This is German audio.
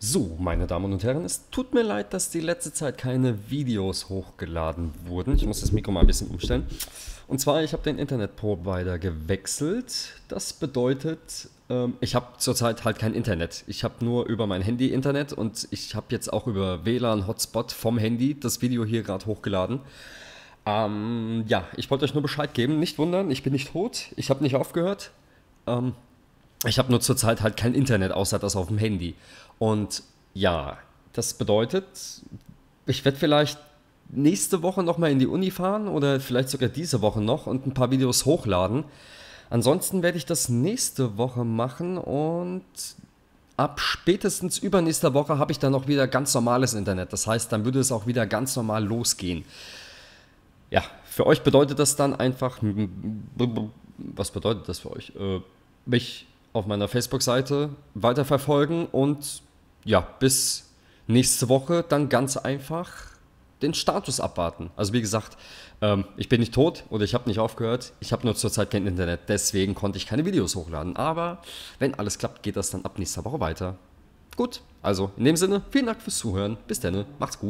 So, meine Damen und Herren, es tut mir leid, dass die letzte Zeit keine Videos hochgeladen wurden. Ich muss das Mikro mal ein bisschen umstellen. Und zwar, ich habe den Internetprovider gewechselt. Das bedeutet, ähm, ich habe zurzeit halt kein Internet. Ich habe nur über mein Handy Internet und ich habe jetzt auch über WLAN-Hotspot vom Handy das Video hier gerade hochgeladen. Ähm, ja, ich wollte euch nur Bescheid geben. Nicht wundern, ich bin nicht tot. Ich habe nicht aufgehört. Ähm, ich habe nur zurzeit halt kein Internet, außer das auf dem Handy. Und ja, das bedeutet, ich werde vielleicht nächste Woche nochmal in die Uni fahren oder vielleicht sogar diese Woche noch und ein paar Videos hochladen. Ansonsten werde ich das nächste Woche machen und ab spätestens übernächster Woche habe ich dann auch wieder ganz normales Internet. Das heißt, dann würde es auch wieder ganz normal losgehen. Ja, für euch bedeutet das dann einfach, was bedeutet das für euch? Äh, mich auf meiner Facebook-Seite weiterverfolgen und ja, bis nächste Woche dann ganz einfach den Status abwarten. Also wie gesagt, ähm, ich bin nicht tot oder ich habe nicht aufgehört. Ich habe nur zurzeit kein Internet, deswegen konnte ich keine Videos hochladen. Aber wenn alles klappt, geht das dann ab nächster Woche weiter. Gut, also in dem Sinne, vielen Dank fürs Zuhören. Bis dann, macht's gut.